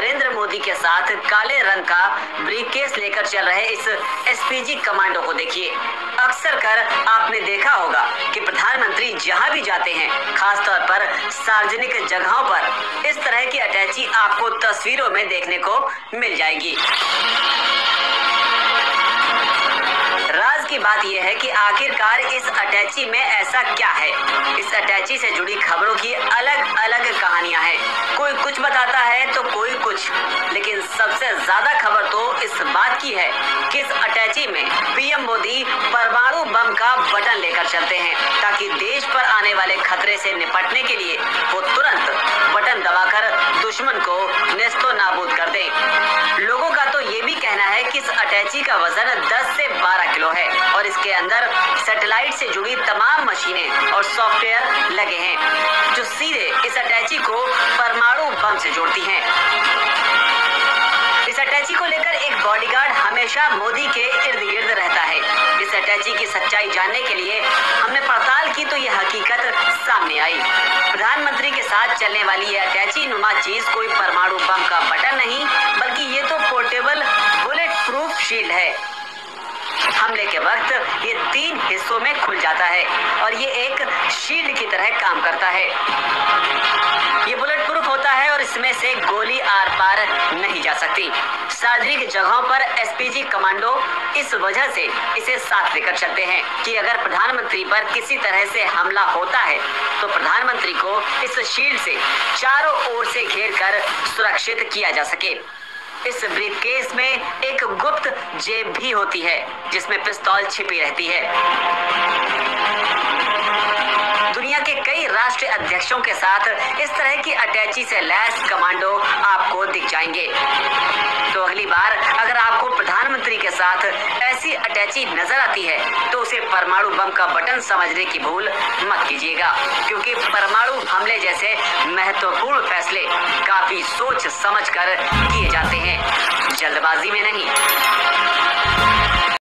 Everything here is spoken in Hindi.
काले रंग का ब्रीकेस लेकर चल रहे इस एसपीजी कमांडो को देखिए। अक्सर कर आपने देखा होगा कि प्रधानमंत्री जहाँ भी जाते हैं, खासतौर पर सार्वजनिक जगहों पर, इस तरह की अटैची आपको तस्वीरों में देखने को मिल जाएगी। की बात यह है कि आखिरकार इस अटैची में ऐसा क्या है? इस अटैची से जुड़ी खबरों की अलग अलग कहानियाँ हैं। कोई कुछ बताता है तो सबसे ज़्यादा खबर तो इस बात की है कि इस अटैची में पीएम मोदी परमाणु बम का बटन लेकर चलते हैं ताकि देश पर आने वाले खतरे से निपटने के लिए वो तुरंत बटन दबाकर दुश्मन को नेस्तो नाबूद कर दें। लोगों का तो ये भी कहना है कि इस अटैची का वज़न 10 से 12 किलो है और इसके अंदर सैटेलाइट से जुड़ी तमाम मशीनें और सॉफ्टवेयर लगे हैं, जो सीधे इस अटैची को परमाणु बम से जोड़ती हैं। अटैची को लेकर एक बॉडीगार्ड हमेशा मोदी के इर्द गिर्द रहता है। इस अटैची की सच्चाई जानने के लिए हमने पड़ताल की तो यह हकीकत सामने आई। प्रधानमंत्री के साथ चलने वाली यह अटैची नुमा चीज़ कोई परमाणु बम का बटन नहीं, बल्कि ये तो पोर्टेबल बुलेट प्रूफ शील्ड है। हमले के वक्त ये तीन हिस्सों में खुल जाता है और ये एक शील्ड की तरह काम करता है। ये बुलेट प्रूफ होता है और इसमें से गोली पार नहीं जा सकती। सार्वजनिक जगहों पर एसपीजी कमांडो इस वजह से इसे साथ लेकर चलते हैं कि अगर प्रधानमंत्री पर किसी तरह से हमला होता है तो प्रधानमंत्री को इस शील्ड से चारों ओर से घेर कर सुरक्षित किया जा सके। इस ब्रीफकेस में एक गुप्त जेब भी होती है, जिसमें पिस्तौल छिपी रहती है। राष्ट्रीय अध्यक्षों के साथ इस तरह की अटैची से लैस कमांडो आपको दिख जाएँगे। तो अगली बार अगर आपको प्रधानमंत्री के साथ ऐसी अटैची नज़र आती है तो उसे परमाणु बम का बटन समझने की भूल मत कीजिएगा, क्योंकि परमाणु हमले जैसे महत्वपूर्ण फैसले काफ़ी सोच समझ कर किए जाते हैं। जल्दबाजी में नहीं।